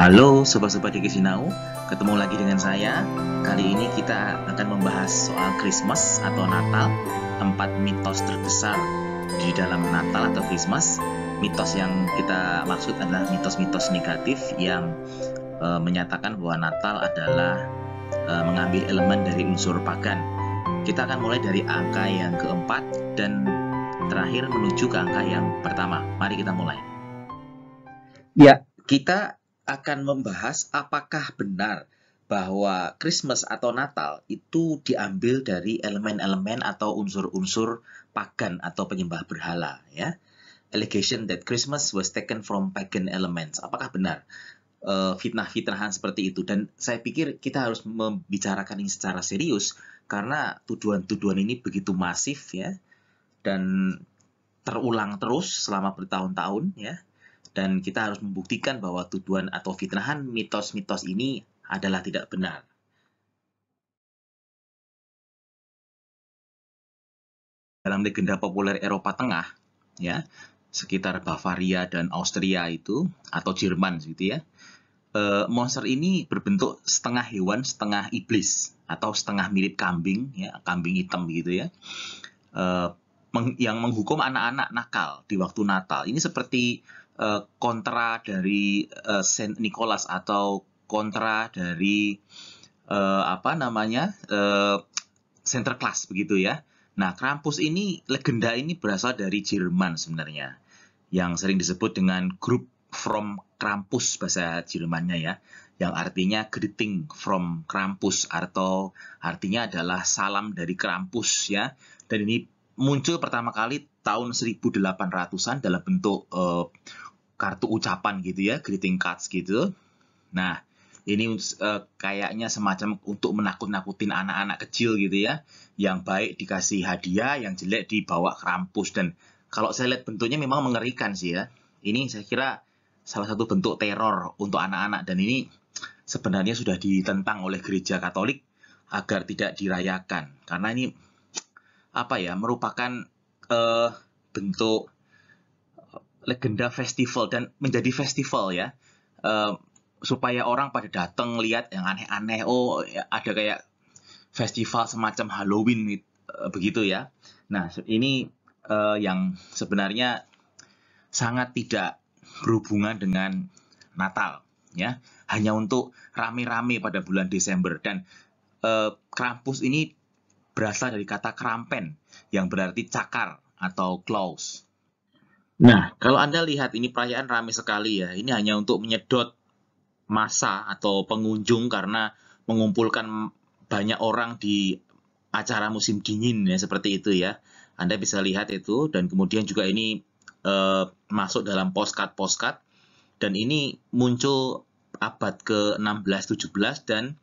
Halo sobat-sobat Diki Sinau, ketemu lagi dengan saya. Kali ini kita akan membahas soal Christmas atau Natal, empat mitos terbesar di dalam Natal atau Christmas. Mitos yang kita maksud adalah mitos-mitos negatif yang e, menyatakan bahwa Natal adalah e, mengambil elemen dari unsur pagan. Kita akan mulai dari angka yang keempat dan terakhir menuju ke angka yang pertama. Mari kita mulai. Ya, kita akan membahas apakah benar bahwa Christmas atau Natal itu diambil dari elemen-elemen atau unsur-unsur pagan atau penyembah berhala ya. Allegation that Christmas was taken from pagan elements. Apakah benar uh, fitnah-fitnahan seperti itu? Dan saya pikir kita harus membicarakan ini secara serius karena tuduhan-tuduhan ini begitu masif ya dan terulang terus selama bertahun-tahun ya dan kita harus membuktikan bahwa tuduhan atau fitnahan mitos-mitos ini adalah tidak benar. Dalam legenda populer Eropa Tengah, ya, sekitar Bavaria dan Austria itu atau Jerman gitu ya. E, monster ini berbentuk setengah hewan, setengah iblis atau setengah mirip kambing ya, kambing hitam gitu ya. E, meng, yang menghukum anak-anak nakal di waktu Natal. Ini seperti uh, kontra dari uh, Saint Nicholas atau kontra dari uh, apa namanya uh, center class begitu ya. Nah, Krampus ini legenda ini berasal dari Jerman sebenarnya, yang sering disebut dengan grup from Krampus bahasa Jermannya ya, yang artinya greeting from Krampus atau artinya adalah salam dari Krampus ya. Dan ini muncul pertama kali tahun 1800-an dalam bentuk uh, kartu ucapan gitu ya, greeting cards gitu. Nah, ini uh, kayaknya semacam untuk menakut-nakutin anak-anak kecil gitu ya. Yang baik dikasih hadiah, yang jelek dibawa kerampus dan kalau saya lihat bentuknya memang mengerikan sih ya. Ini saya kira salah satu bentuk teror untuk anak-anak. Dan ini sebenarnya sudah ditentang oleh gereja Katolik agar tidak dirayakan. Karena ini apa ya merupakan uh, bentuk legenda festival dan menjadi festival ya. Uh, supaya orang pada datang lihat yang aneh-aneh. Oh ya, ada kayak festival semacam Halloween uh, begitu ya. Nah ini uh, yang sebenarnya sangat tidak berhubungan dengan Natal ya hanya untuk rame-rame pada bulan Desember dan uh, Krampus ini berasal dari kata krampen yang berarti cakar atau claws Nah, kalau Anda lihat ini perayaan ramai sekali ya. Ini hanya untuk menyedot masa atau pengunjung karena mengumpulkan banyak orang di acara musim dingin ya seperti itu ya. Anda bisa lihat itu dan kemudian juga ini uh, masuk dalam postcard-postcard dan ini muncul abad ke-16 17 dan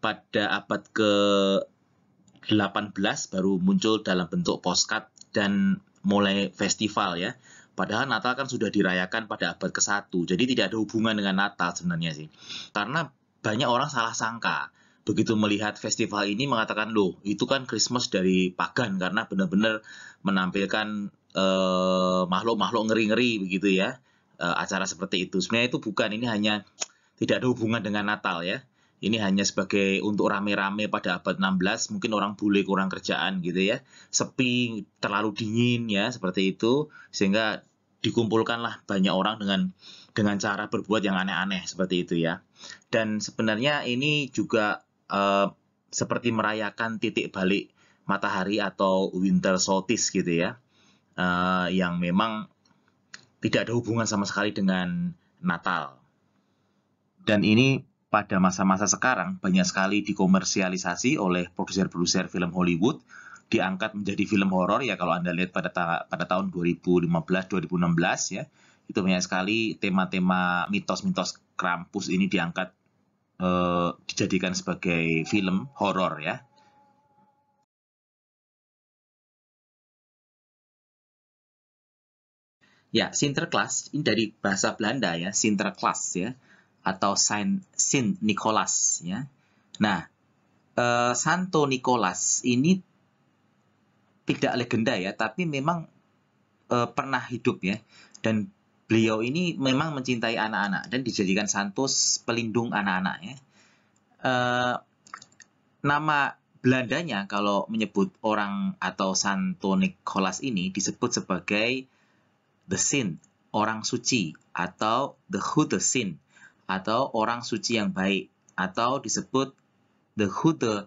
pada abad ke-18 baru muncul dalam bentuk postcard dan mulai festival ya. Padahal Natal kan sudah dirayakan pada abad ke-1, jadi tidak ada hubungan dengan Natal sebenarnya sih. Karena banyak orang salah sangka. Begitu melihat festival ini mengatakan, loh itu kan Christmas dari pagan karena benar-benar menampilkan makhluk makhluk-makhluk ngeri-ngeri begitu ya. Uh, acara seperti itu. Sebenarnya itu bukan, ini hanya tidak ada hubungan dengan Natal ya. Ini hanya sebagai untuk rame-rame pada abad 16, mungkin orang bule kurang kerjaan gitu ya. Sepi, terlalu dingin ya, seperti itu. Sehingga dikumpulkanlah banyak orang dengan dengan cara berbuat yang aneh-aneh seperti itu ya. Dan sebenarnya ini juga uh, seperti merayakan titik balik matahari atau winter solstice gitu ya. Uh, yang memang tidak ada hubungan sama sekali dengan Natal. Dan ini pada masa-masa sekarang banyak sekali dikomersialisasi oleh produser-produser film Hollywood diangkat menjadi film horor ya kalau Anda lihat pada ta pada tahun 2015 2016 ya. Itu banyak sekali tema-tema mitos-mitos Krampus ini diangkat eh, dijadikan sebagai film horor ya. Ya, Sinterklaas ini dari bahasa Belanda ya, Sinterklaas ya atau Saint Saint Nicholas ya. Nah, uh, Santo Nicholas ini tidak legenda ya, tapi memang uh, pernah hidup ya. Dan beliau ini memang mencintai anak-anak dan dijadikan santos pelindung anak-anak ya. Uh, nama Belandanya kalau menyebut orang atau Santo Nicholas ini disebut sebagai the saint, orang suci atau the the saint atau orang suci yang baik atau disebut the the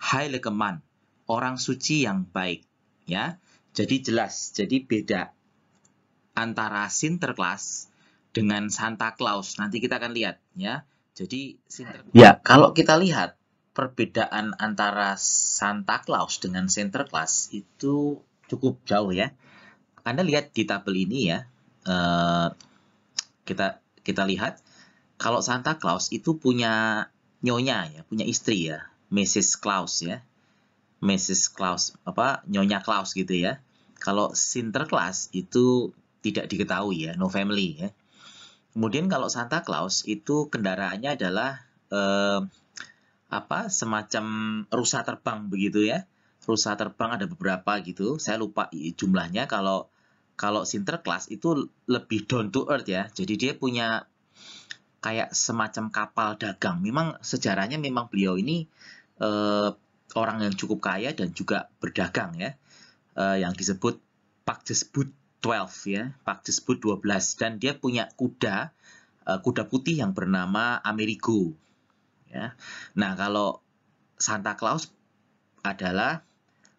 heilige man, orang suci yang baik ya. Jadi jelas, jadi beda antara Sinterklas dengan Santa Claus. Nanti kita akan lihat ya. Jadi Sinterklas. Ya, kalau kita lihat perbedaan antara Santa Claus dengan Sinterklas itu cukup jauh ya. Anda lihat di tabel ini ya, uh, kita kita lihat kalau Santa Claus itu punya nyonya ya, punya istri ya, Mrs. Claus ya, Mrs. Claus apa nyonya Claus gitu ya. Kalau Sinterklas itu tidak diketahui ya, no family ya. Kemudian kalau Santa Claus itu kendaraannya adalah uh, apa semacam rusa terbang begitu ya. Rusa terbang ada beberapa gitu. Saya lupa jumlahnya kalau kalau Sinterklas itu lebih down to earth ya. Jadi dia punya kayak semacam kapal dagang. Memang sejarahnya memang beliau ini eh, orang yang cukup kaya dan juga berdagang ya. Eh, yang disebut Pak Jesbut 12 ya, Pak Jesbut 12 dan dia punya kuda eh, kuda putih yang bernama Amerigo Ya. Nah, kalau Santa Claus adalah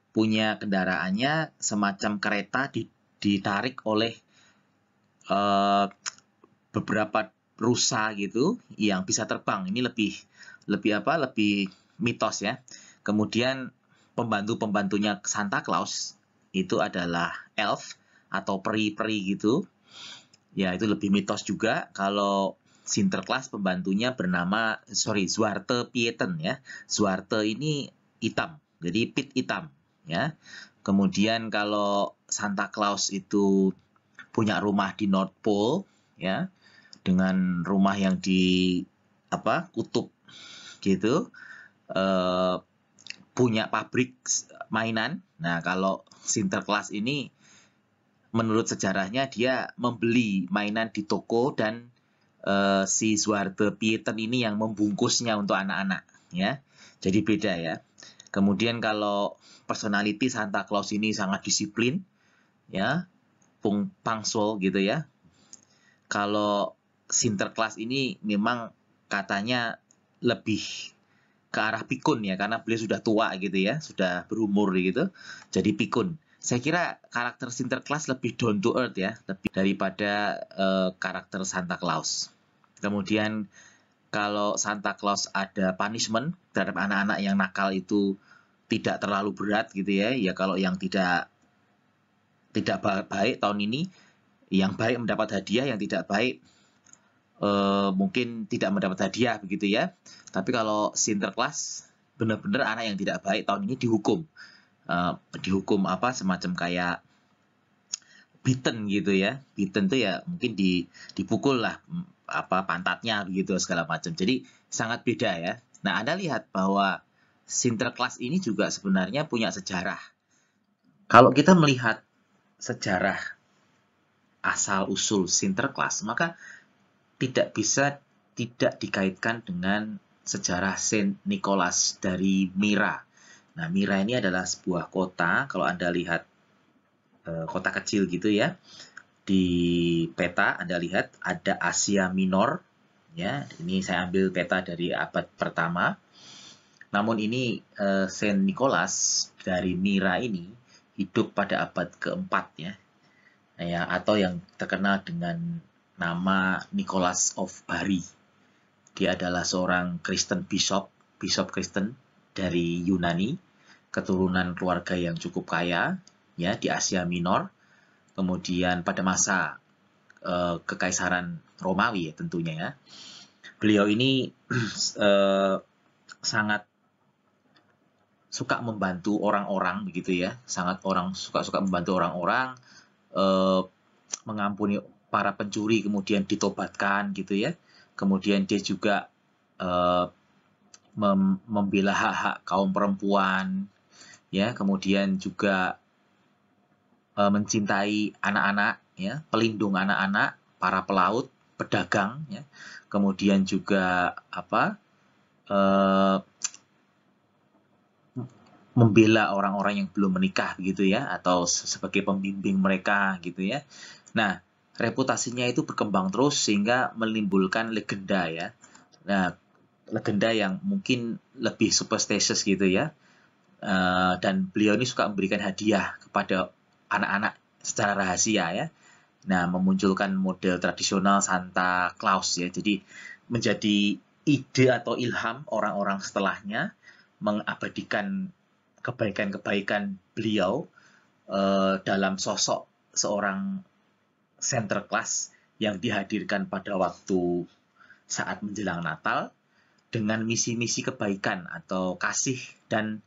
punya kendaraannya semacam kereta ditarik oleh uh, beberapa rusa gitu yang bisa terbang. Ini lebih lebih apa? Lebih mitos ya. Kemudian pembantu-pembantunya Santa Claus itu adalah elf atau peri-peri gitu. Ya, itu lebih mitos juga. Kalau Sinterklas pembantunya bernama sorry Zwarte Pieten ya. Zwarte ini hitam, jadi pit hitam ya. Kemudian kalau Santa Claus itu punya rumah di North Pole ya dengan rumah yang di apa kutub gitu uh, punya pabrik mainan. Nah kalau Sinterklas ini menurut sejarahnya dia membeli mainan di toko dan uh, si Zwarte Pieten ini yang membungkusnya untuk anak-anak ya. Jadi beda ya. Kemudian kalau personality Santa Claus ini sangat disiplin ya, pung pangsul gitu ya. Kalau Sinterklas ini memang katanya lebih ke arah pikun ya karena beliau sudah tua gitu ya, sudah berumur gitu. Jadi pikun. Saya kira karakter Sinterklas lebih down to earth ya, lebih daripada uh, karakter Santa Claus. Kemudian kalau Santa Claus ada punishment terhadap anak-anak yang nakal itu tidak terlalu berat gitu ya. Ya kalau yang tidak tidak baik tahun ini, yang baik mendapat hadiah, yang tidak baik eh, mungkin tidak mendapat hadiah begitu ya. Tapi kalau Sinterklas benar-benar anak yang tidak baik tahun ini dihukum. Eh, dihukum apa semacam kayak beaten gitu ya. Beaten tuh ya mungkin di, dipukul lah apa pantatnya begitu segala macam. Jadi sangat beda ya. Nah, Anda lihat bahwa Sinterklas ini juga sebenarnya punya sejarah. Kalau kita melihat sejarah asal usul Sinterklas, maka tidak bisa tidak dikaitkan dengan sejarah Saint Nicholas dari Mira. Nah, Mira ini adalah sebuah kota, kalau Anda lihat eh, kota kecil gitu ya, di peta Anda lihat ada Asia Minor ya ini saya ambil peta dari abad pertama namun ini eh, Saint Nicholas dari Mira ini hidup pada abad keempat ya. Ya atau yang terkenal dengan nama Nicholas of Bari. Dia adalah seorang Kristen bishop bishop Kristen dari Yunani keturunan keluarga yang cukup kaya ya di Asia Minor. Kemudian pada masa uh, kekaisaran Romawi ya tentunya ya. Beliau ini uh, sangat suka membantu orang-orang begitu ya, sangat orang suka-suka membantu orang-orang uh, mengampuni para pencuri kemudian ditobatkan gitu ya. Kemudian dia juga uh, mem membela hak-hak kaum perempuan, ya, kemudian juga uh, mencintai anak-anak, ya, pelindung anak-anak, para pelaut, pedagang, ya, kemudian juga apa uh, membela orang-orang yang belum menikah gitu ya, atau sebagai pembimbing mereka gitu ya. Nah, reputasinya itu berkembang terus sehingga menimbulkan legenda ya. Nah, legenda yang mungkin lebih superstitious gitu ya. Uh, dan beliau ini suka memberikan hadiah kepada anak-anak secara rahasia ya. Nah, memunculkan model tradisional Santa Claus ya. Jadi menjadi ide atau ilham orang-orang setelahnya mengabadikan kebaikan-kebaikan beliau uh, dalam sosok seorang center class yang dihadirkan pada waktu saat menjelang Natal dengan misi-misi kebaikan atau kasih dan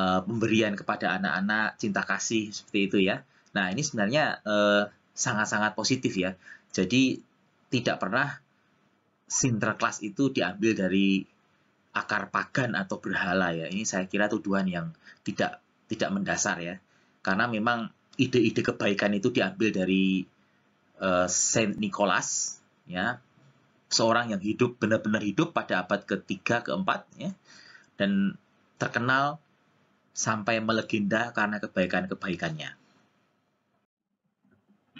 uh, pemberian kepada anak-anak, cinta kasih seperti itu ya. Nah, ini sebenarnya sangat-sangat uh, positif ya. Jadi tidak pernah Sinterklas itu diambil dari akar pagan atau berhala ya. Ini saya kira tuduhan yang tidak tidak mendasar ya. Karena memang ide-ide kebaikan itu diambil dari uh, Saint Nicholas ya seorang yang hidup benar-benar hidup pada abad ketiga keempat ya dan terkenal sampai melegenda karena kebaikan-kebaikannya.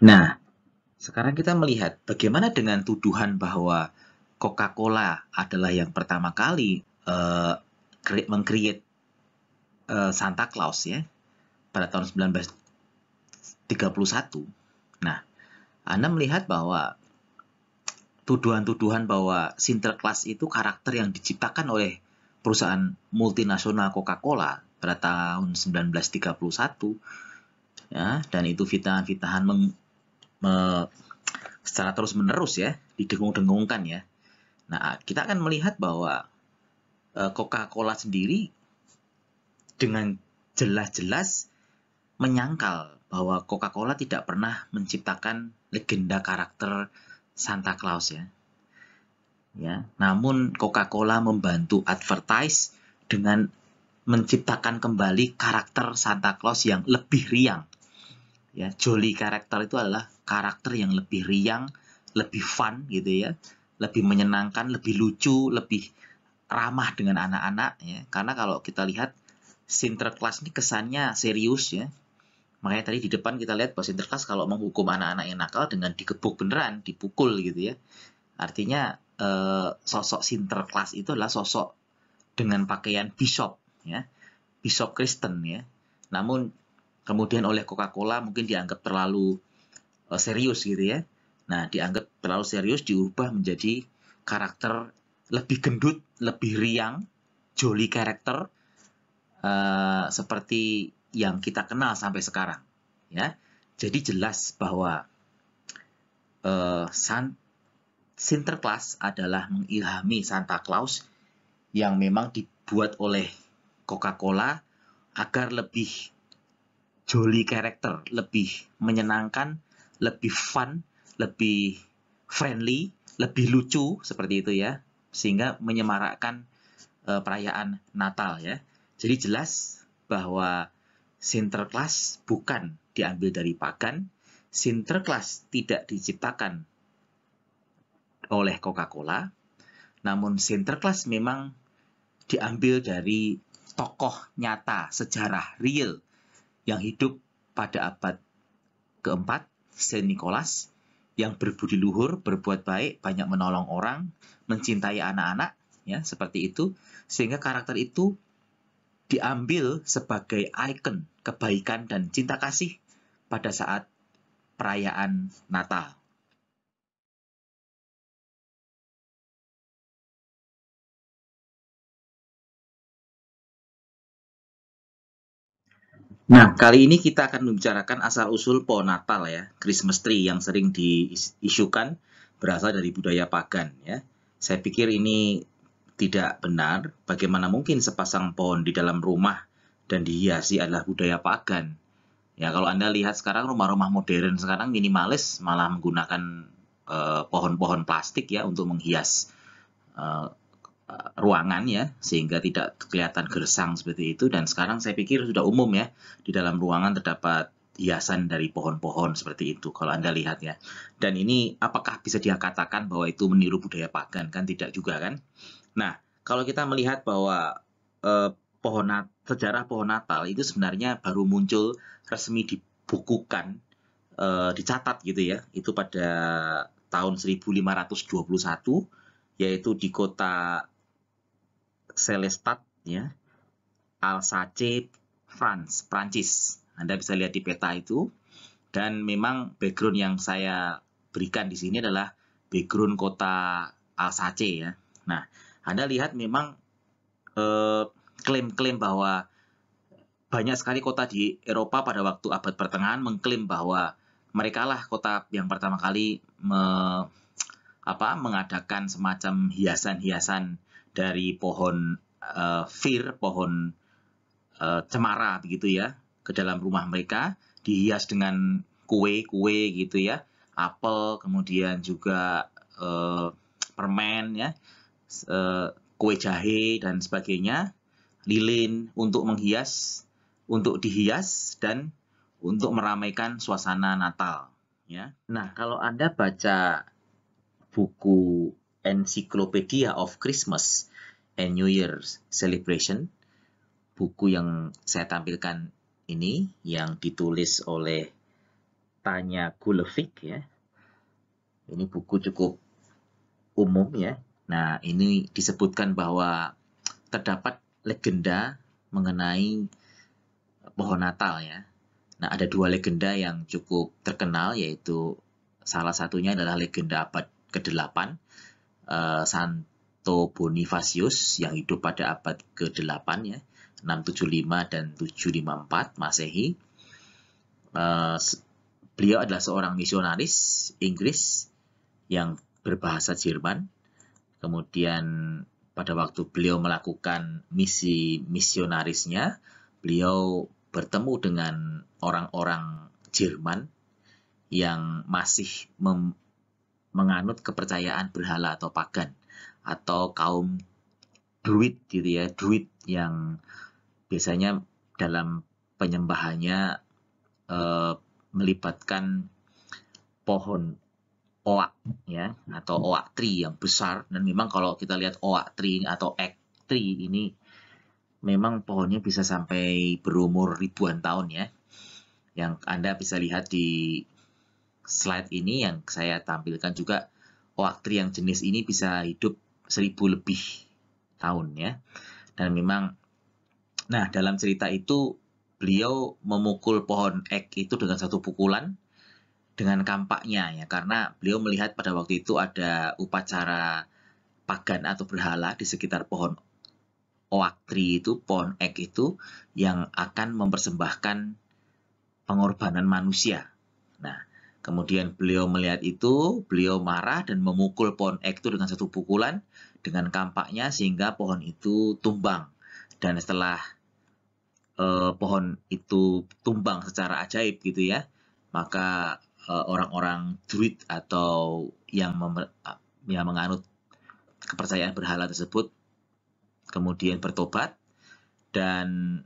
Nah, sekarang kita melihat bagaimana dengan tuduhan bahwa Coca-Cola adalah yang pertama kali uh, mengcreate uh, Santa Claus ya pada tahun 1931. Nah, Anda melihat bahwa tuduhan-tuduhan bahwa Sinterklas itu karakter yang diciptakan oleh perusahaan multinasional Coca-Cola pada tahun 1931 ya dan itu fitnah-fitnahan me, secara terus-menerus ya didengung-dengungkan ya. Nah, kita akan melihat bahwa uh, Coca-Cola sendiri dengan jelas-jelas menyangkal bahwa Coca-Cola tidak pernah menciptakan legenda karakter Santa Claus ya. Ya, namun Coca-Cola membantu advertise dengan menciptakan kembali karakter Santa Claus yang lebih riang. Ya, jolly karakter itu adalah karakter yang lebih riang, lebih fun gitu ya, lebih menyenangkan, lebih lucu, lebih ramah dengan anak-anak ya. Karena kalau kita lihat Sinterklas ini kesannya serius ya, Makanya tadi di depan kita lihat bahwa Sinterklas kalau menghukum anak-anak yang nakal dengan digebuk beneran, dipukul gitu ya. Artinya eh, sosok Sinterklas itu adalah sosok dengan pakaian bishop ya. Bishop Kristen ya. Namun kemudian oleh Coca-Cola mungkin dianggap terlalu eh, serius gitu ya. Nah, dianggap terlalu serius diubah menjadi karakter lebih gendut, lebih riang, jolly karakter uh, seperti yang kita kenal sampai sekarang. Ya, jadi jelas bahwa uh, San, Sinterklas adalah mengilhami Santa Claus yang memang dibuat oleh Coca-Cola agar lebih jolly karakter, lebih menyenangkan, lebih fun, lebih friendly, lebih lucu seperti itu ya, sehingga menyemarakkan uh, perayaan Natal ya. Jadi jelas bahwa Sinterklas bukan diambil dari pagan, Sinterklas tidak diciptakan oleh Coca-Cola, namun Sinterklas memang diambil dari tokoh nyata sejarah real yang hidup pada abad keempat, Saint Nicholas, yang berbudi luhur, berbuat baik, banyak menolong orang, mencintai anak-anak, ya seperti itu, sehingga karakter itu diambil sebagai ikon kebaikan dan cinta kasih pada saat perayaan Natal. Nah, kali ini kita akan membicarakan asal-usul pohon Natal ya, Christmas tree yang sering diisukan berasal dari budaya pagan ya. Saya pikir ini tidak benar, bagaimana mungkin sepasang pohon di dalam rumah dan dihiasi adalah budaya pagan. Ya, kalau Anda lihat sekarang rumah-rumah modern sekarang minimalis malah menggunakan eh, pohon-pohon plastik ya untuk menghias uh, uh, ruangan ya sehingga tidak kelihatan gersang seperti itu dan sekarang saya pikir sudah umum ya di dalam ruangan terdapat hiasan dari pohon-pohon seperti itu kalau Anda lihat ya. Dan ini apakah bisa dikatakan bahwa itu meniru budaya pagan kan tidak juga kan? Nah, kalau kita melihat bahwa eh, pohon sejarah pohon Natal itu sebenarnya baru muncul resmi dibukukan eh, dicatat gitu ya. Itu pada tahun 1521 yaitu di kota Celestat ya. Alsace, France, Prancis. Anda bisa lihat di peta itu. Dan memang background yang saya berikan di sini adalah background kota Alsace ya. Nah, Anda lihat memang eh, klaim-klaim eh, bahwa banyak sekali kota di Eropa pada waktu abad pertengahan mengklaim bahwa mereka lah kota yang pertama kali me, apa, mengadakan semacam hiasan-hiasan dari pohon uh, fir, pohon uh, cemara begitu ya, ke dalam rumah mereka dihias dengan kue-kue gitu ya apel kemudian juga uh, permen ya uh, kue jahe dan sebagainya lilin untuk menghias untuk dihias dan untuk meramaikan suasana Natal ya. Nah kalau anda baca buku Encyclopedia of Christmas and New Year's Celebration buku yang saya tampilkan ini yang ditulis oleh Tanya Gulevic ya. Ini buku cukup umum ya. Nah, ini disebutkan bahwa terdapat legenda mengenai pohon Natal ya. Nah, ada dua legenda yang cukup terkenal yaitu salah satunya adalah legenda abad ke-8 uh, Santo Bonifacius yang hidup pada abad ke-8 ya 675 dan 754 Masehi. Uh, beliau adalah seorang misionaris Inggris yang berbahasa Jerman. Kemudian pada waktu beliau melakukan misi misionarisnya, beliau bertemu dengan orang-orang Jerman yang masih menganut kepercayaan berhala atau pagan atau kaum druid gitu ya, druid yang biasanya dalam penyembahannya uh, melibatkan pohon oak ya atau oak tree yang besar. Dan memang kalau kita lihat oak tree atau egg tree ini memang pohonnya bisa sampai berumur ribuan tahun ya. Yang Anda bisa lihat di slide ini yang saya tampilkan juga oak tree yang jenis ini bisa hidup seribu lebih tahun ya dan memang Nah, dalam cerita itu beliau memukul pohon ek itu dengan satu pukulan dengan kampaknya ya karena beliau melihat pada waktu itu ada upacara pagan atau berhala di sekitar pohon oak tree itu, pohon ek itu yang akan mempersembahkan pengorbanan manusia. Nah, kemudian beliau melihat itu, beliau marah dan memukul pohon ek itu dengan satu pukulan dengan kampaknya sehingga pohon itu tumbang. Dan setelah eh, pohon itu tumbang secara ajaib gitu ya, maka eh, orang-orang druid atau yang, yang menganut kepercayaan berhala tersebut kemudian bertobat dan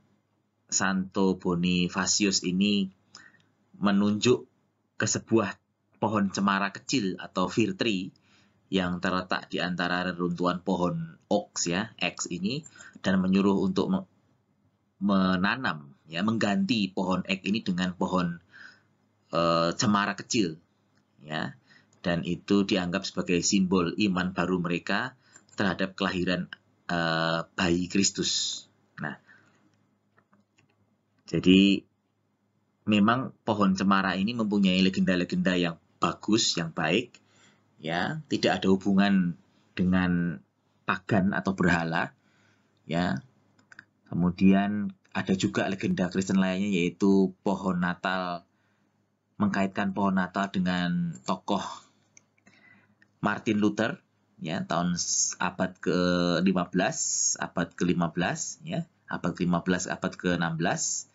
Santo Bonifacius ini menunjuk ke sebuah pohon cemara kecil atau fir tree yang terletak di antara reruntuhan pohon oaks ya, X ini dan menyuruh untuk menanam ya mengganti pohon ek ini dengan pohon e, cemara kecil ya dan itu dianggap sebagai simbol iman baru mereka terhadap kelahiran e, bayi Kristus. Nah, jadi memang pohon cemara ini mempunyai legenda-legenda yang bagus, yang baik, ya. Tidak ada hubungan dengan pagan atau berhala, ya. Kemudian ada juga legenda Kristen lainnya yaitu pohon Natal mengkaitkan pohon Natal dengan tokoh Martin Luther ya tahun abad ke-15, abad ke-15 ya, abad ke-15, abad ke-16.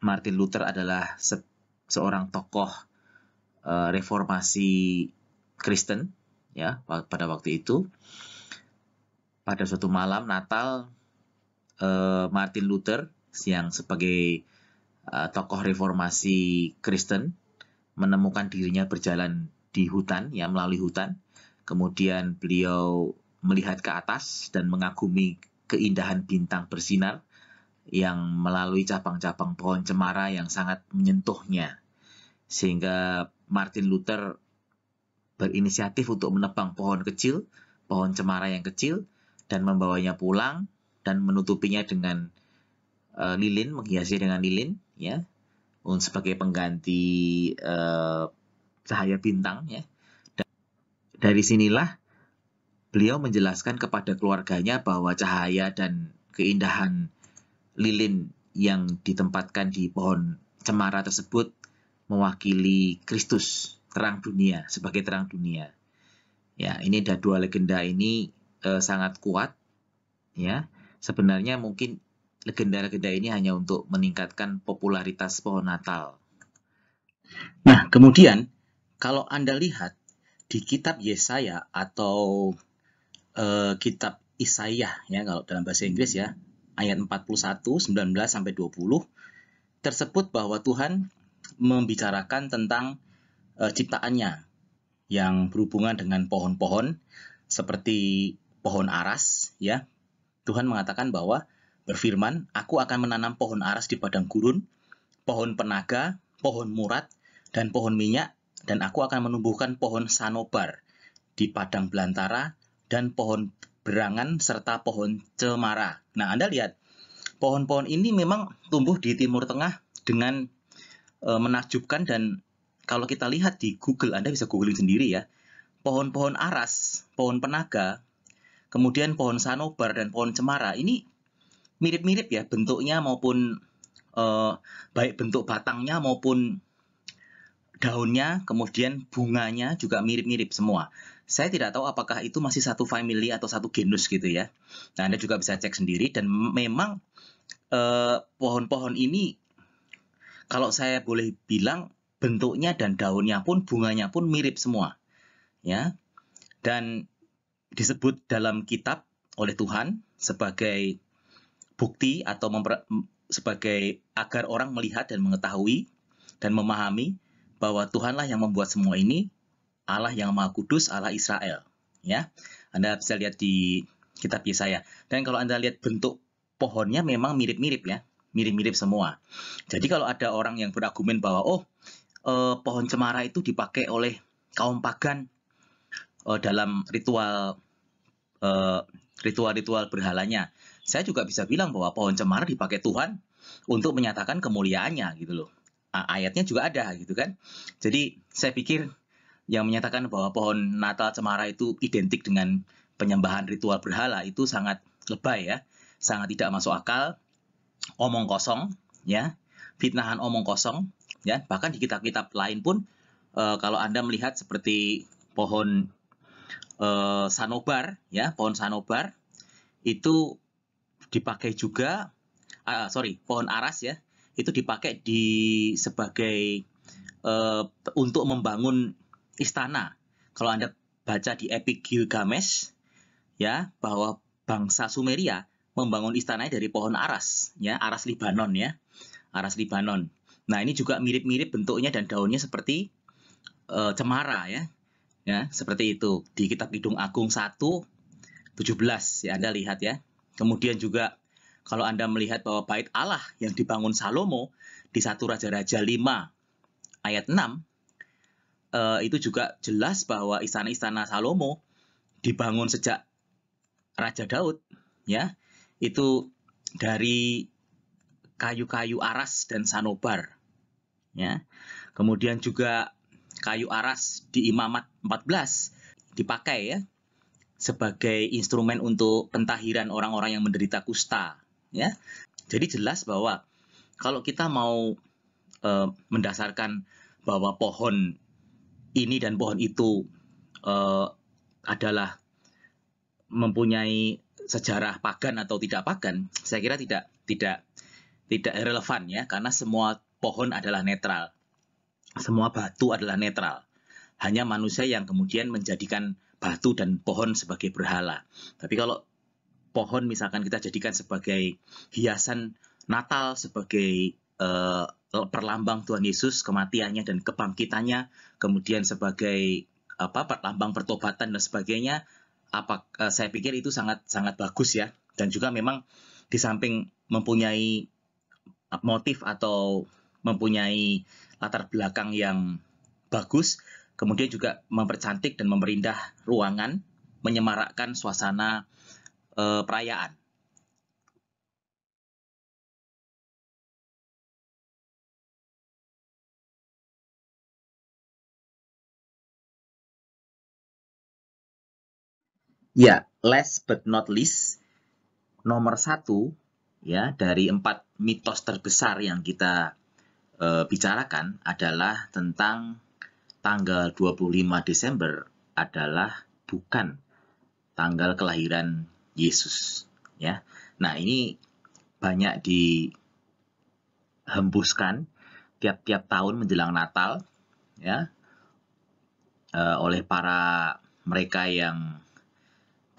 Martin Luther adalah se seorang tokoh uh, reformasi Kristen ya pada waktu itu. Pada suatu malam Natal uh, Martin Luther yang sebagai uh, tokoh reformasi Kristen menemukan dirinya berjalan di hutan ya melalui hutan. Kemudian beliau melihat ke atas dan mengagumi keindahan bintang bersinar yang melalui cabang-cabang pohon cemara yang sangat menyentuhnya sehingga Martin Luther berinisiatif untuk menebang pohon kecil, pohon cemara yang kecil, dan membawanya pulang dan menutupinya dengan uh, lilin, menghiasi dengan lilin, ya, sebagai pengganti uh, cahaya bintang, ya. Dan dari sinilah beliau menjelaskan kepada keluarganya bahwa cahaya dan keindahan lilin yang ditempatkan di pohon cemara tersebut mewakili Kristus terang dunia sebagai terang dunia. Ya, ini ada dua legenda ini eh, sangat kuat. Ya, sebenarnya mungkin legenda-legenda ini hanya untuk meningkatkan popularitas pohon Natal. Nah, kemudian kalau Anda lihat di kitab Yesaya atau eh, kitab Isaiah ya kalau dalam bahasa Inggris ya, ayat 41 19 sampai 20 tersebut bahwa Tuhan membicarakan tentang uh, ciptaannya yang berhubungan dengan pohon-pohon seperti pohon aras ya. Tuhan mengatakan bahwa berfirman, "Aku akan menanam pohon aras di padang gurun, pohon penaga, pohon murat, dan pohon minyak, dan aku akan menumbuhkan pohon sanobar di padang belantara dan pohon berangan serta pohon cemara." Nah, Anda lihat, pohon-pohon ini memang tumbuh di Timur Tengah dengan e, menakjubkan dan kalau kita lihat di Google, Anda bisa googling sendiri ya, pohon-pohon aras, pohon penaga, kemudian pohon sanobar dan pohon cemara, ini mirip-mirip ya bentuknya maupun eh, baik bentuk batangnya maupun daunnya, kemudian bunganya juga mirip-mirip semua. Saya tidak tahu apakah itu masih satu family atau satu genus gitu ya. Nah, Anda juga bisa cek sendiri dan memang eh, pohon-pohon eh, ini kalau saya boleh bilang bentuknya dan daunnya pun bunganya pun mirip semua. Ya. Dan disebut dalam kitab oleh Tuhan sebagai bukti atau sebagai agar orang melihat dan mengetahui dan memahami bahwa Tuhanlah yang membuat semua ini, Allah yang Maha Kudus, Allah Israel. Ya. Anda bisa lihat di kitab Yesaya. Dan kalau Anda lihat bentuk pohonnya memang mirip-mirip ya, mirip-mirip semua. Jadi kalau ada orang yang berargumen bahwa oh uh, pohon cemara itu dipakai oleh kaum pagan uh, dalam ritual uh, ritual-ritual berhalanya. Saya juga bisa bilang bahwa pohon cemara dipakai Tuhan untuk menyatakan kemuliaannya gitu loh. Ayatnya juga ada gitu kan. Jadi saya pikir yang menyatakan bahwa pohon Natal cemara itu identik dengan penyembahan ritual berhala itu sangat lebay ya, sangat tidak masuk akal, omong kosong ya, fitnahan omong kosong ya. Bahkan di kitab-kitab lain pun uh, kalau anda melihat seperti pohon uh, sanobar ya pohon sanobar itu dipakai juga uh, sorry pohon aras ya itu dipakai di sebagai uh, untuk membangun istana kalau anda baca di Epic Gilgamesh ya bahwa bangsa Sumeria membangun istananya dari pohon aras ya aras Libanon ya aras Libanon Nah, ini juga mirip-mirip bentuknya dan daunnya seperti uh, cemara ya. Ya, seperti itu. Di kitab Kidung Agung 1 17 ya Anda lihat ya. Kemudian juga kalau Anda melihat bahwa bait Allah yang dibangun Salomo di satu Raja-Raja 5 ayat 6 uh, itu juga jelas bahwa istana-istana Salomo dibangun sejak Raja Daud ya. Itu dari kayu-kayu aras dan sanobar ya. Kemudian juga kayu aras di Imamat 14 dipakai ya sebagai instrumen untuk pentahiran orang-orang yang menderita kusta ya. Jadi jelas bahwa kalau kita mau e, mendasarkan bahwa pohon ini dan pohon itu e, adalah mempunyai sejarah pagan atau tidak pagan, saya kira tidak tidak tidak relevan ya karena semua pohon adalah netral. Semua batu adalah netral. Hanya manusia yang kemudian menjadikan batu dan pohon sebagai berhala. Tapi kalau pohon misalkan kita jadikan sebagai hiasan Natal sebagai uh, perlambang Tuhan Yesus kematiannya dan kebangkitannya kemudian sebagai apa perlambang pertobatan dan sebagainya apa uh, saya pikir itu sangat sangat bagus ya. Dan juga memang di samping mempunyai motif atau mempunyai latar belakang yang bagus kemudian juga mempercantik dan memerindah ruangan menyemarakkan suasana uh, perayaan Ya, last but not least, nomor satu ya dari empat mitos terbesar yang kita e, bicarakan adalah tentang tanggal 25 Desember adalah bukan tanggal kelahiran Yesus ya. Nah, ini banyak dihembuskan tiap-tiap tahun menjelang Natal ya e, oleh para mereka yang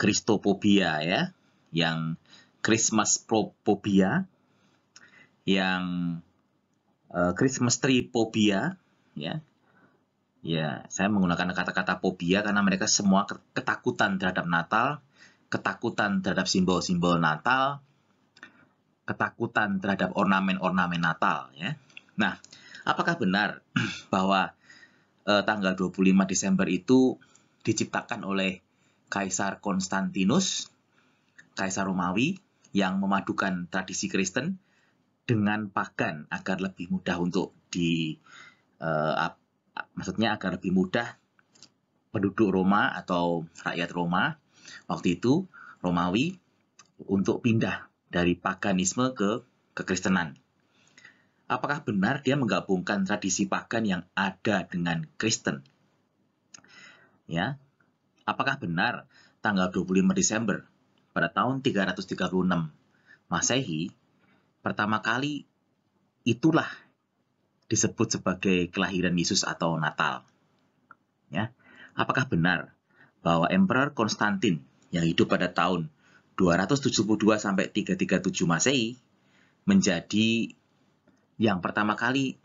Kristofobia ya, yang Christmas phobia, yang uh, Christmas tree phobia ya. Ya, saya menggunakan kata-kata phobia karena mereka semua ketakutan terhadap Natal, ketakutan terhadap simbol-simbol Natal, ketakutan terhadap ornamen-ornamen Natal ya. Nah, apakah benar bahwa uh, tanggal 25 Desember itu diciptakan oleh Kaisar Konstantinus, Kaisar Romawi yang memadukan tradisi Kristen dengan pagan agar lebih mudah untuk di uh, maksudnya agar lebih mudah penduduk Roma atau rakyat Roma waktu itu Romawi untuk pindah dari paganisme ke kekristenan. Apakah benar dia menggabungkan tradisi pagan yang ada dengan Kristen? Ya, Apakah benar tanggal 25 Desember pada tahun 336 Masehi pertama kali itulah disebut sebagai kelahiran Yesus atau Natal? Ya. Apakah benar bahwa Emperor Konstantin yang hidup pada tahun 272 sampai 337 Masehi menjadi yang pertama kali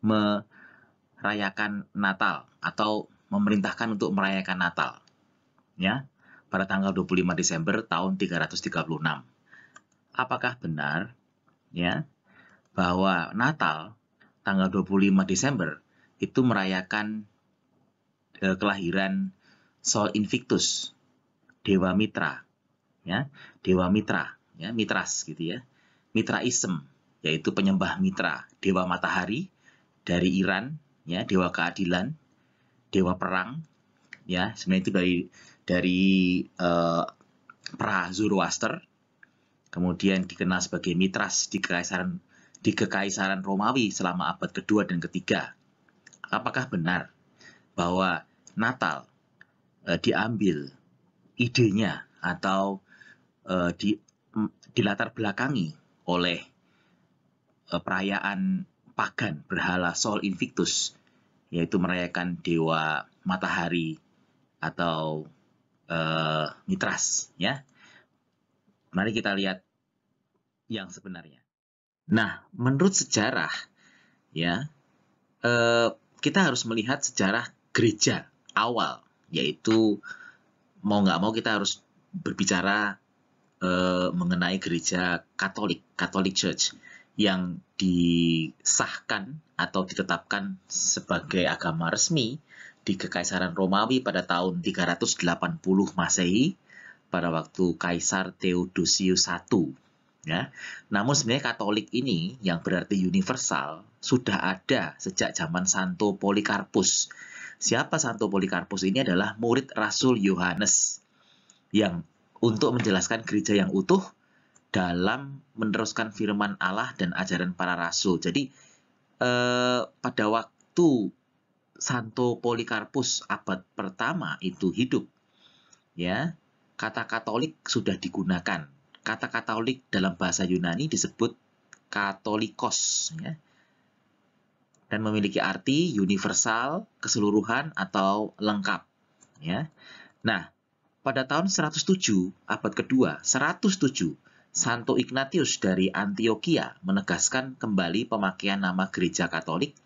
merayakan Natal atau memerintahkan untuk merayakan Natal ya pada tanggal 25 Desember tahun 336. Apakah benar ya bahwa Natal tanggal 25 Desember itu merayakan eh, kelahiran Sol Invictus, Dewa Mitra, ya, Dewa Mitra, ya, Mitras gitu ya. Mitraism yaitu penyembah mitra, dewa matahari dari Iran, ya, dewa keadilan, dewa perang, ya, sebenarnya itu dari dari uh, pra Zoroaster, kemudian dikenal sebagai Mitras di kekaisaran di kekaisaran Romawi selama abad kedua dan ketiga. Apakah benar bahwa Natal uh, diambil idenya atau uh, di dilatar belakangi oleh perayaan pagan berhala Sol Invictus yaitu merayakan dewa matahari atau uh, mitras ya. Mari kita lihat yang sebenarnya. Nah, menurut sejarah ya uh, kita harus melihat sejarah gereja awal yaitu mau nggak mau kita harus berbicara uh, mengenai gereja Katolik, Catholic Church yang disahkan atau ditetapkan sebagai agama resmi di Kekaisaran Romawi pada tahun 380 Masehi pada waktu Kaisar Theodosius I. Ya. Namun sebenarnya Katolik ini yang berarti universal sudah ada sejak zaman Santo Polikarpus. Siapa Santo Polikarpus ini adalah murid Rasul Yohanes yang untuk menjelaskan gereja yang utuh dalam meneruskan firman Allah dan ajaran para rasul. Jadi eh, pada waktu Santo Polikarpus abad pertama itu hidup, ya kata Katolik sudah digunakan. Kata Katolik dalam bahasa Yunani disebut Katolikos, ya, dan memiliki arti universal, keseluruhan atau lengkap. Ya, nah pada tahun 107 abad kedua 107 Santo Ignatius dari Antioquia menegaskan kembali pemakaian nama gereja Katolik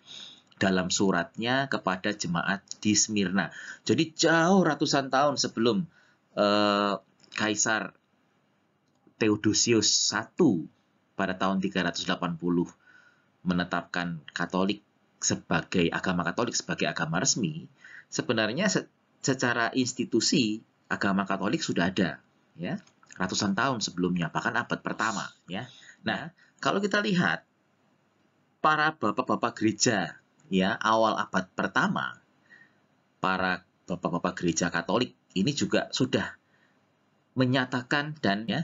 dalam suratnya kepada jemaat di Smyrna. Jadi jauh ratusan tahun sebelum uh, Kaisar Theodosius I pada tahun 380 menetapkan Katolik sebagai agama Katolik sebagai agama resmi, sebenarnya secara institusi agama Katolik sudah ada, ya, ratusan tahun sebelumnya, bahkan abad pertama, ya. Nah, kalau kita lihat para bapak-bapak gereja, ya, awal abad pertama, para bapak-bapak gereja Katolik ini juga sudah menyatakan dan ya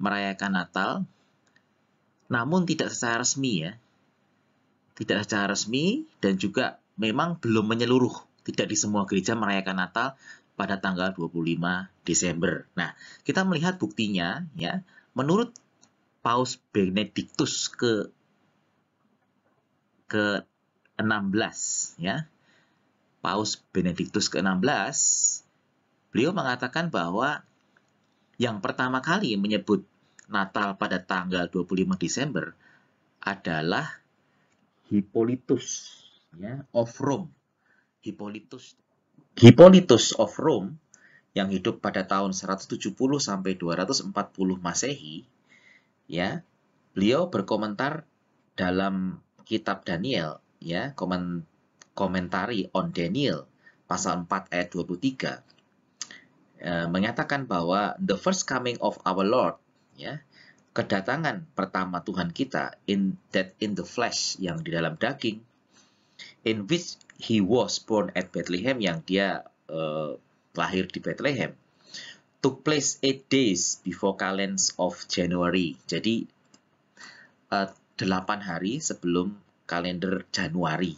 merayakan Natal, namun tidak secara resmi ya, tidak secara resmi dan juga memang belum menyeluruh. Tidak di semua gereja merayakan Natal pada tanggal 25 Desember. Nah, kita melihat buktinya ya. Menurut Paus Benedictus ke ke 16 ya. Paus Benedictus ke-16 beliau mengatakan bahwa yang pertama kali menyebut Natal pada tanggal 25 Desember adalah Hippolytus ya, of Rome. Hippolytus Hippolytus of Rome yang hidup pada tahun 170 sampai 240 Masehi ya. Beliau berkomentar dalam kitab Daniel ya, komen, komentari on Daniel pasal 4 ayat 23 eh, menyatakan bahwa the first coming of our Lord ya kedatangan pertama Tuhan kita in that in the flesh yang di dalam daging in which he was born at Bethlehem yang dia uh, lahir di Bethlehem took place eight days before calends of January. Jadi uh, delapan hari sebelum kalender Januari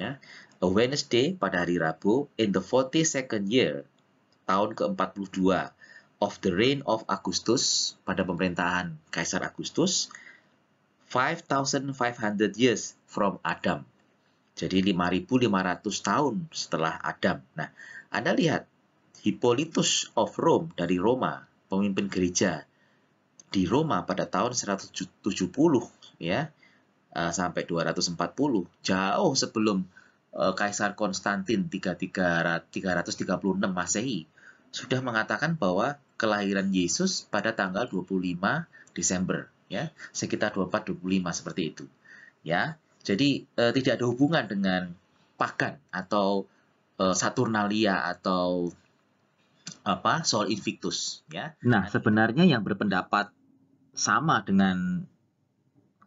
ya a Wednesday pada hari Rabu in the 42nd year tahun ke-42 of the reign of Augustus pada pemerintahan Kaisar Agustus 5500 years from Adam. Jadi 5500 tahun setelah Adam. Nah, Anda lihat Hippolytus of Rome dari Roma, pemimpin gereja di Roma pada tahun 170 ya uh, sampai 240 jauh sebelum uh, Kaisar Konstantin 336 Masehi sudah mengatakan bahwa kelahiran Yesus pada tanggal 25 Desember ya, sekitar 24 25 seperti itu. Ya. Jadi e, tidak ada hubungan dengan pagan atau Saturnalia atau apa Sol Invictus ya. Nah, sebenarnya yang berpendapat sama dengan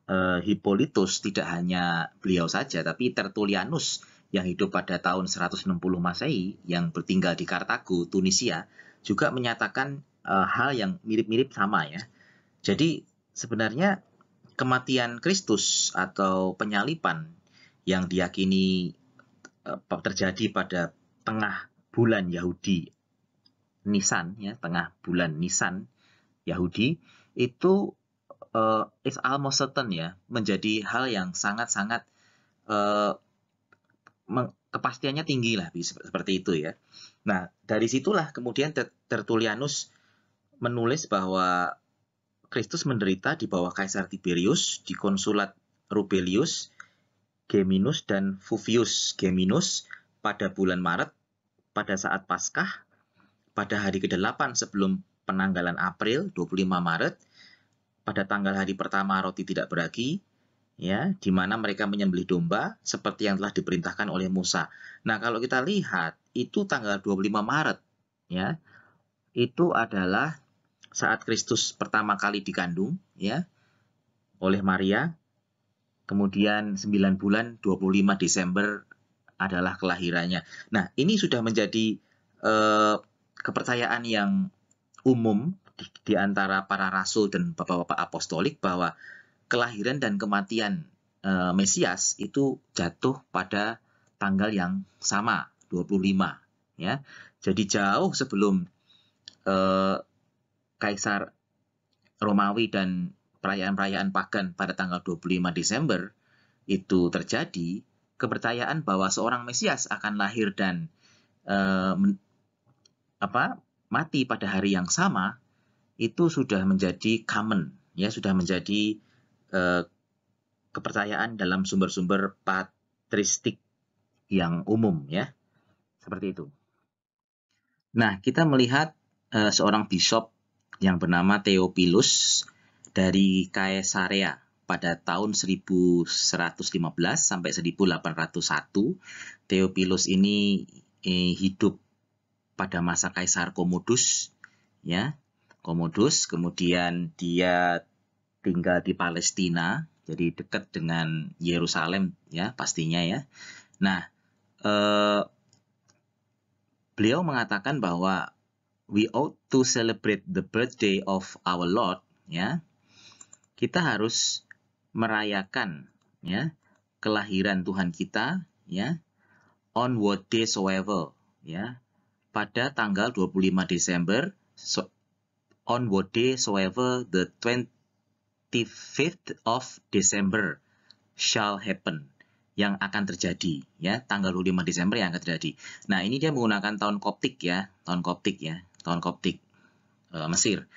e, Hippolytus tidak hanya beliau saja tapi Tertullianus yang hidup pada tahun 160 Masehi yang bertinggal di Kartago, Tunisia juga menyatakan uh, hal yang mirip-mirip sama ya. Jadi sebenarnya kematian Kristus atau penyalipan yang diyakini uh, terjadi pada tengah bulan Yahudi Nisan ya, tengah bulan Nisan Yahudi itu uh, is almost certain ya menjadi hal yang sangat-sangat uh, kepastiannya tinggi lah seperti itu ya. Nah, dari situlah kemudian Tertullianus menulis bahwa Kristus menderita di bawah Kaisar Tiberius di konsulat Rubelius, Geminus, dan Fufius Geminus pada bulan Maret pada saat Paskah pada hari ke-8 sebelum penanggalan April 25 Maret pada tanggal hari pertama roti tidak beragi ya di mana mereka menyembelih domba seperti yang telah diperintahkan oleh Musa. Nah, kalau kita lihat itu tanggal 25 Maret ya. Itu adalah saat Kristus pertama kali dikandung ya oleh Maria. Kemudian 9 bulan 25 Desember adalah kelahirannya. Nah, ini sudah menjadi eh, kepercayaan yang umum di, antara para rasul dan bapak-bapak apostolik bahwa kelahiran dan kematian e, Mesias itu jatuh pada tanggal yang sama, 25 ya. Jadi jauh sebelum e, Kaisar Romawi dan perayaan-perayaan pagan pada tanggal 25 Desember itu terjadi, kepercayaan bahwa seorang Mesias akan lahir dan e, men, apa mati pada hari yang sama itu sudah menjadi common ya sudah menjadi uh, kepercayaan dalam sumber-sumber patristik yang umum ya seperti itu. Nah kita melihat uh, seorang bishop yang bernama Theophilus dari Caesarea pada tahun 1115 sampai 1801. Theophilus ini eh, hidup pada masa Kaisar Commodus ya. Commodus kemudian dia tinggal di Palestina jadi dekat dengan Yerusalem ya pastinya ya. Nah, eh, beliau mengatakan bahwa we ought to celebrate the birthday of our Lord ya. Kita harus merayakan ya kelahiran Tuhan kita ya on what day soever ya pada tanggal 25 Desember so, on what day soever the 25th of December shall happen yang akan terjadi ya tanggal 25 Desember yang akan terjadi. Nah, ini dia menggunakan tahun Koptik ya, tahun Koptik ya, tahun Koptik e, Mesir.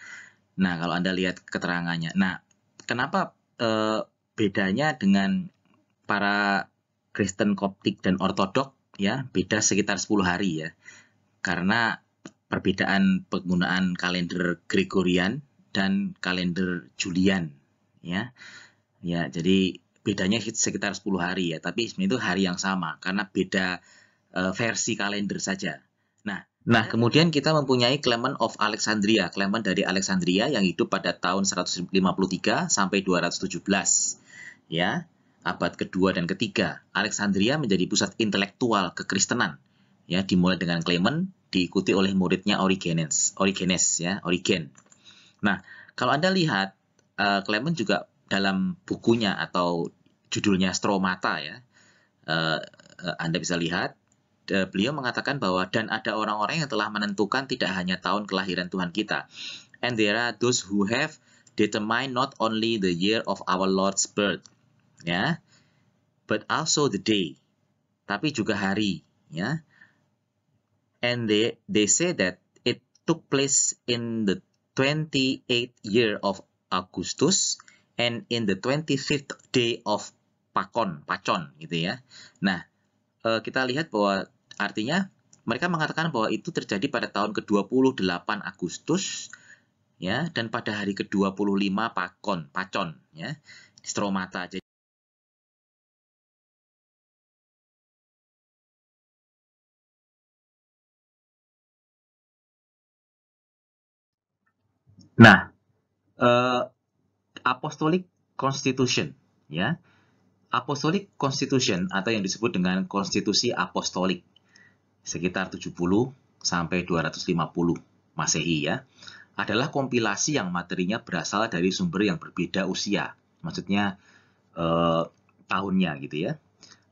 Nah, kalau Anda lihat keterangannya. Nah, kenapa e, bedanya dengan para Kristen Koptik dan Ortodok ya, beda sekitar 10 hari ya karena perbedaan penggunaan kalender Gregorian dan kalender Julian ya. Ya, jadi bedanya sekitar 10 hari ya, tapi sebenarnya itu hari yang sama karena beda uh, versi kalender saja. Nah, nah kemudian kita mempunyai Clement of Alexandria, Clement dari Alexandria yang hidup pada tahun 153 sampai 217. Ya, abad kedua dan ketiga. Alexandria menjadi pusat intelektual kekristenan. Ya, dimulai dengan Clement diikuti oleh muridnya Origenes, Origenes ya, Origen. Nah, kalau Anda lihat uh, Clement juga dalam bukunya atau judulnya Stromata ya, uh, Anda bisa lihat beliau mengatakan bahwa dan ada orang-orang yang telah menentukan tidak hanya tahun kelahiran Tuhan kita, and there are those who have determined not only the year of our Lord's birth, ya, but also the day, tapi juga hari, ya and they they say that it took place in the 28th year of Augustus and in the 25th day of Pakon, Pacon gitu ya. Nah, eh, kita lihat bahwa artinya mereka mengatakan bahwa itu terjadi pada tahun ke-28 Agustus ya dan pada hari ke-25 Pakon, Pacon ya. Stromata. Jadi Nah, uh, Apostolic Constitution, ya, Apostolic Constitution atau yang disebut dengan Konstitusi Apostolik. Sekitar 70 sampai 250 Masehi ya, adalah kompilasi yang materinya berasal dari sumber yang berbeda usia, maksudnya uh, tahunnya gitu ya.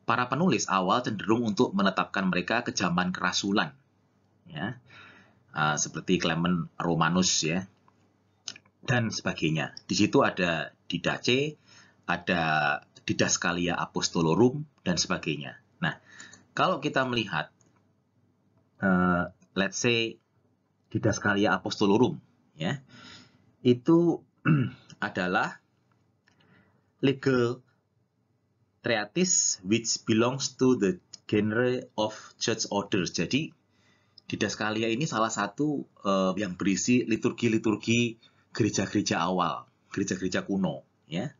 Para penulis awal cenderung untuk menetapkan mereka ke zaman kerasulan, ya, uh, seperti Clement Romanus ya, dan sebagainya. Di situ ada Didace, ada Didaskalia Apostolorum, dan sebagainya. Nah, kalau kita melihat, uh, let's say, Didaskalia Apostolorum, ya, itu adalah legal treatise which belongs to the genre of church orders. Jadi, Didaskalia ini salah satu uh, yang berisi liturgi-liturgi gereja-gereja awal, gereja-gereja kuno, ya.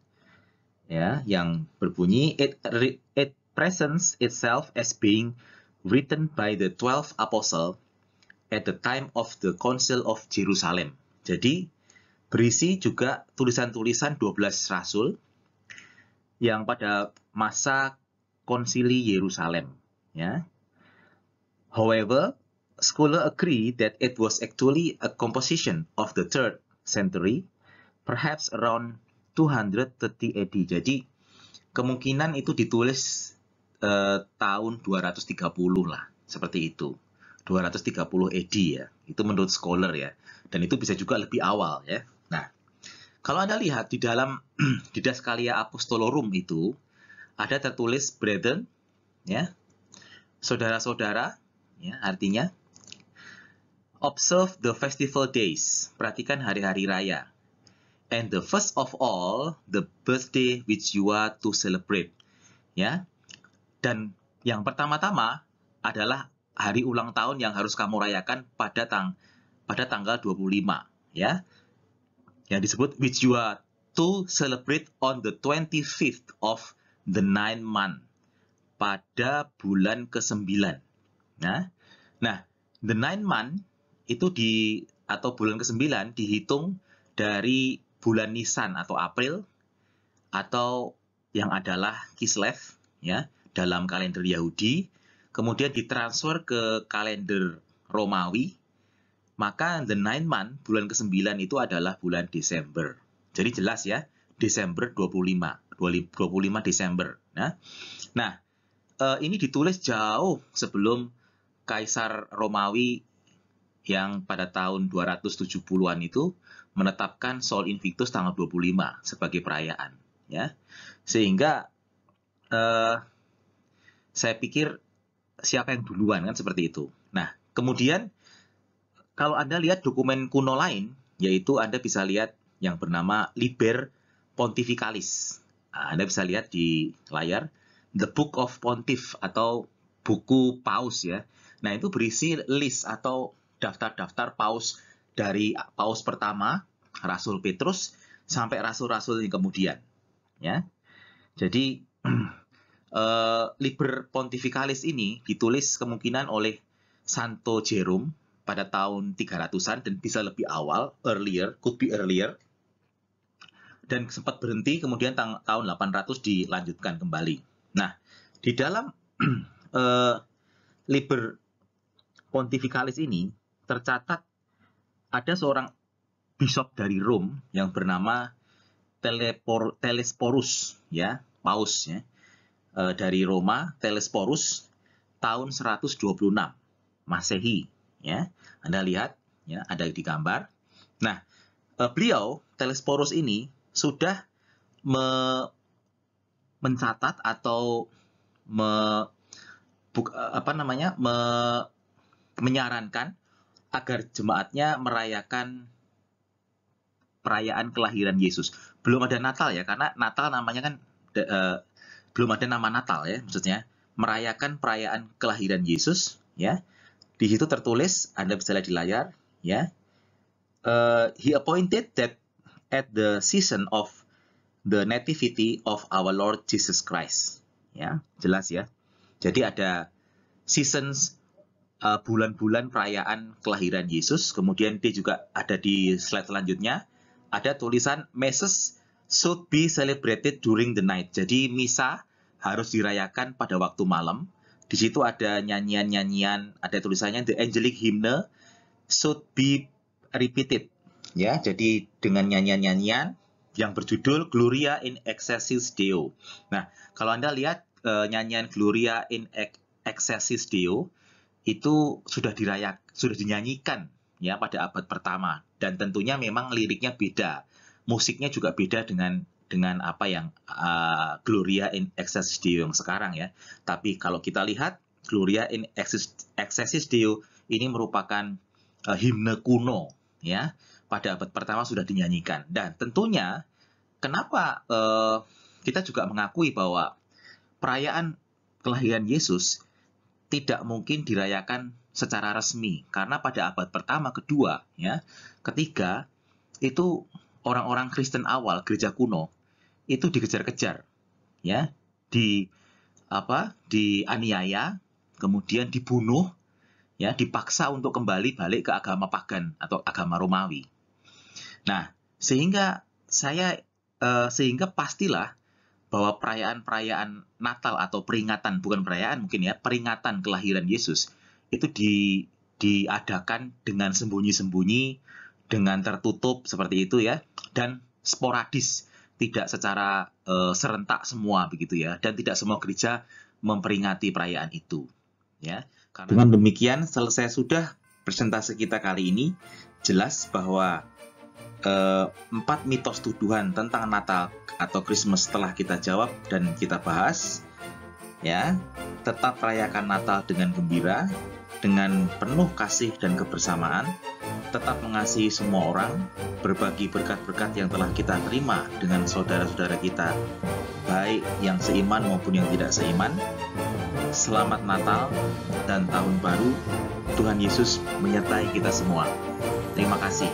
Ya, yang berbunyi it, it presents itself as being written by the 12 apostle at the time of the Council of Jerusalem. Jadi, berisi juga tulisan-tulisan 12 rasul yang pada masa konsili Yerusalem, ya. However, scholars agree that it was actually a composition of the third century, perhaps around 230 AD. Jadi kemungkinan itu ditulis eh, tahun 230 lah, seperti itu. 230 AD ya. Itu menurut scholar ya. Dan itu bisa juga lebih awal ya. Nah, kalau Anda lihat di dalam Didaskalia Apostolorum itu ada tertulis brethren ya. Saudara-saudara ya, artinya observe the festival days. Perhatikan hari-hari raya. And the first of all, the birthday which you are to celebrate. Ya. Dan yang pertama-tama adalah hari ulang tahun yang harus kamu rayakan pada tang pada tanggal 25, ya. Yang disebut which you are to celebrate on the 25th of the nine month pada bulan ke-9. Nah, nah, the nine month itu di atau bulan ke-9 dihitung dari bulan Nisan atau April atau yang adalah Kislev ya dalam kalender Yahudi. Kemudian ditransfer ke kalender Romawi. Maka the nine month bulan ke-9 itu adalah bulan Desember. Jadi jelas ya, Desember 25, 25 Desember. Nah, nah uh, ini ditulis jauh sebelum Kaisar Romawi yang pada tahun 270-an itu menetapkan Sol Invictus tanggal 25 sebagai perayaan, ya. Sehingga uh, saya pikir siapa yang duluan kan seperti itu. Nah, kemudian kalau Anda lihat dokumen kuno lain, yaitu Anda bisa lihat yang bernama Liber Pontificalis. Nah, Anda bisa lihat di layar The Book of Pontiff atau buku paus ya. Nah, itu berisi list atau daftar-daftar paus dari paus pertama, Rasul Petrus sampai rasul-rasul yang kemudian. Ya. Jadi uh, Liber Pontificalis ini ditulis kemungkinan oleh Santo Jerome pada tahun 300-an dan bisa lebih awal, earlier, could be earlier dan sempat berhenti kemudian tahun 800 dilanjutkan kembali. Nah, di dalam uh, Liber Pontificalis ini tercatat ada seorang bishop dari Rom yang bernama Telepor, Telesporus ya, paus ya. E, dari Roma, Telesporus tahun 126 Masehi ya. Anda lihat ya, ada di gambar. Nah, e, beliau Telesporus ini sudah me, mencatat atau me, buk, apa namanya me, menyarankan agar jemaatnya merayakan perayaan kelahiran Yesus. Belum ada Natal ya, karena Natal namanya kan de, uh, belum ada nama Natal ya, maksudnya merayakan perayaan kelahiran Yesus ya. Di situ tertulis, Anda bisa lihat di layar ya. Uh, he appointed that at the season of the nativity of our Lord Jesus Christ. Ya, jelas ya. Jadi ada seasons bulan-bulan uh, perayaan kelahiran Yesus. Kemudian dia juga ada di slide selanjutnya ada tulisan Masses should be celebrated during the night. Jadi misa harus dirayakan pada waktu malam. Di situ ada nyanyian-nyanyian, ada tulisannya the angelic hymn should be repeated ya. Jadi dengan nyanyian-nyanyian yang berjudul Gloria in Excelsis Deo. Nah, kalau Anda lihat uh, nyanyian Gloria in Excelsis Deo itu sudah dirayak, sudah dinyanyikan ya pada abad pertama dan tentunya memang liriknya beda. Musiknya juga beda dengan dengan apa yang uh, Gloria in Excelsis Deo yang sekarang ya. Tapi kalau kita lihat Gloria in Excelsis Deo ini merupakan uh, himne kuno ya pada abad pertama sudah dinyanyikan. Dan tentunya kenapa uh, kita juga mengakui bahwa perayaan kelahiran Yesus tidak mungkin dirayakan secara resmi karena pada abad pertama, kedua, ya, ketiga itu orang-orang Kristen awal gereja kuno itu dikejar-kejar, ya, di apa, dianiaya, kemudian dibunuh, ya, dipaksa untuk kembali balik ke agama pagan atau agama Romawi. Nah, sehingga saya uh, sehingga pastilah bahwa perayaan-perayaan Natal atau peringatan bukan perayaan mungkin ya peringatan kelahiran Yesus itu di diadakan dengan sembunyi-sembunyi dengan tertutup seperti itu ya dan sporadis tidak secara uh, serentak semua begitu ya dan tidak semua gereja memperingati perayaan itu ya. Karena dengan demikian selesai sudah presentasi kita kali ini jelas bahwa empat mitos tuduhan tentang Natal atau Christmas telah kita jawab dan kita bahas. Ya, tetap rayakan Natal dengan gembira, dengan penuh kasih dan kebersamaan, tetap mengasihi semua orang, berbagi berkat-berkat yang telah kita terima dengan saudara-saudara kita, baik yang seiman maupun yang tidak seiman. Selamat Natal dan Tahun Baru. Tuhan Yesus menyertai kita semua. Terima kasih.